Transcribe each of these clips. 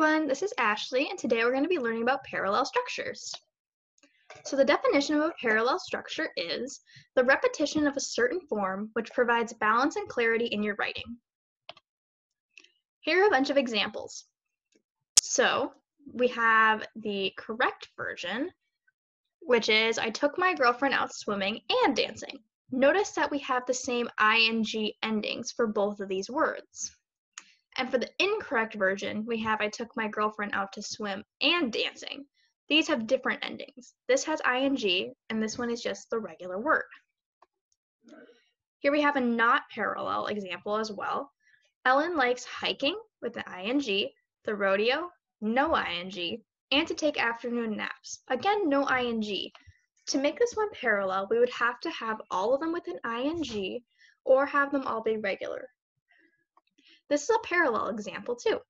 everyone, this is Ashley, and today we're going to be learning about parallel structures. So the definition of a parallel structure is the repetition of a certain form which provides balance and clarity in your writing. Here are a bunch of examples. So we have the correct version, which is I took my girlfriend out swimming and dancing. Notice that we have the same ing endings for both of these words. And for the incorrect version, we have I took my girlfriend out to swim and dancing. These have different endings. This has ing, and this one is just the regular word. Here we have a not parallel example as well. Ellen likes hiking with the ing, the rodeo, no ing, and to take afternoon naps. Again, no ing. To make this one parallel, we would have to have all of them with an ing or have them all be regular. This is a parallel example too.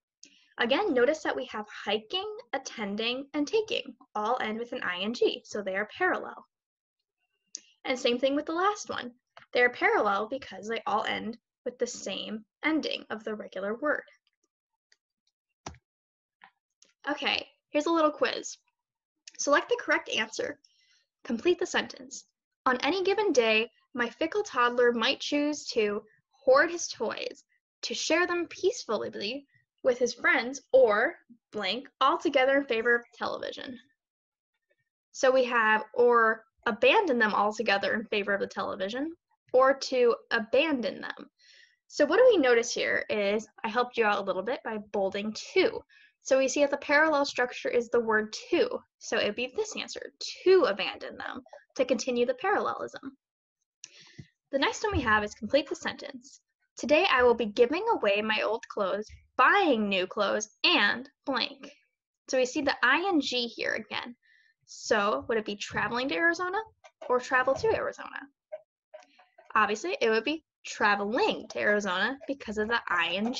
Again, notice that we have hiking, attending, and taking all end with an ing, so they are parallel. And same thing with the last one. They are parallel because they all end with the same ending of the regular word. Okay, here's a little quiz. Select the correct answer. Complete the sentence. On any given day, my fickle toddler might choose to hoard his toys, to share them peacefully with his friends or blank altogether in favor of television. So we have or abandon them altogether in favor of the television or to abandon them. So what do we notice here is I helped you out a little bit by bolding to. So we see that the parallel structure is the word to. So it would be this answer, to abandon them, to continue the parallelism. The next one we have is complete the sentence. Today I will be giving away my old clothes, buying new clothes, and blank. So we see the ing here again. So would it be traveling to Arizona or travel to Arizona? Obviously, it would be traveling to Arizona because of the ing.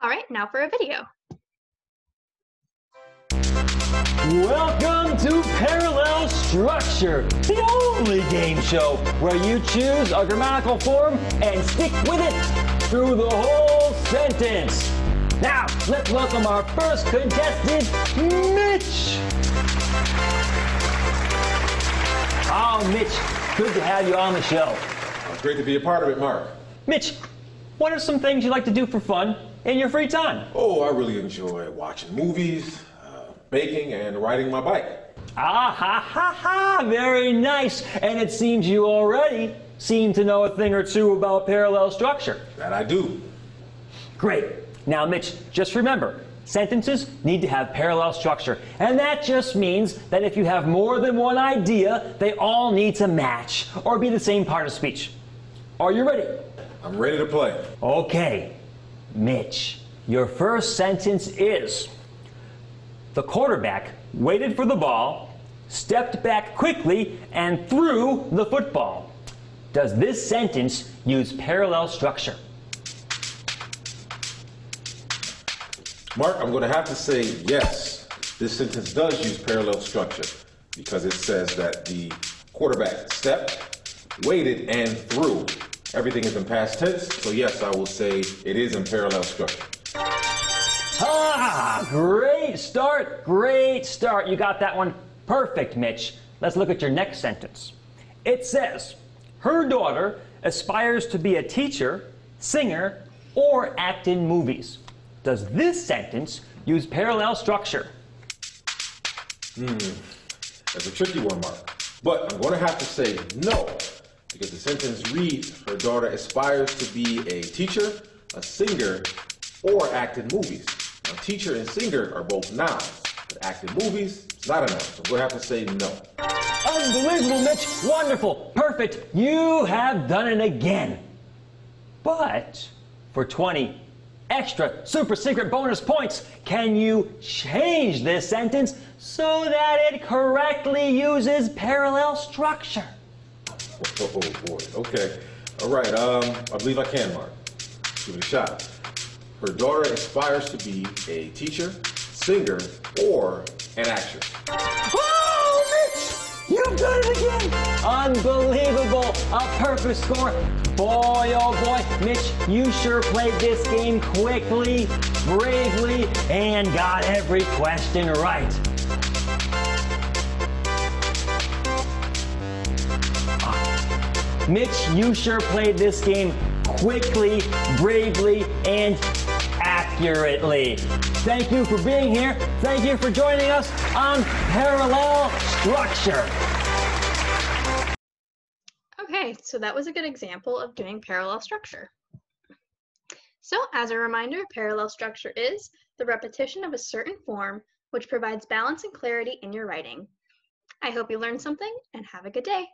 All right, now for a video. Welcome to Parallel Structure, the only game show where you choose a grammatical form and stick with it through the whole sentence. Now, let's welcome our first contestant, Mitch. Oh, Mitch, good to have you on the show. It's great to be a part of it, Mark. Mitch, what are some things you like to do for fun in your free time? Oh, I really enjoy watching movies, baking, and riding my bike. Ah ha ha ha! Very nice. And it seems you already seem to know a thing or two about parallel structure. That I do. Great. Now, Mitch, just remember, sentences need to have parallel structure. And that just means that if you have more than one idea, they all need to match or be the same part of speech. Are you ready? I'm ready to play. Okay. Mitch, your first sentence is the quarterback waited for the ball, stepped back quickly, and threw the football. Does this sentence use parallel structure? Mark, I'm going to have to say yes. This sentence does use parallel structure because it says that the quarterback stepped, waited, and threw. Everything is in past tense, so yes, I will say it is in parallel structure. Ah, great start, great start. You got that one perfect, Mitch. Let's look at your next sentence. It says, her daughter aspires to be a teacher, singer, or act in movies. Does this sentence use parallel structure? Hmm, that's a tricky one, Mark. But I'm going to have to say no, because the sentence reads, her daughter aspires to be a teacher, a singer, or act in movies. Now, teacher and singer are both nouns, but act in movies, it's not a noun, so we're going to have to say no. Unbelievable, Mitch. Wonderful. Perfect. You have done it again. But for 20 extra super secret bonus points, can you change this sentence so that it correctly uses parallel structure? Oh boy, okay. All right, um, I believe I can, Mark. Give it a shot. Her daughter aspires to be a teacher, singer, or an actress. Oh, Mitch! You've done it again! Unbelievable! A perfect score. Boy, oh boy, Mitch, you sure played this game quickly, bravely, and got every question right. Ah. Mitch, you sure played this game quickly, bravely, and accurately. Thank you for being here. Thank you for joining us on Parallel Structure. Okay, so that was a good example of doing parallel structure. So as a reminder, parallel structure is the repetition of a certain form which provides balance and clarity in your writing. I hope you learned something and have a good day.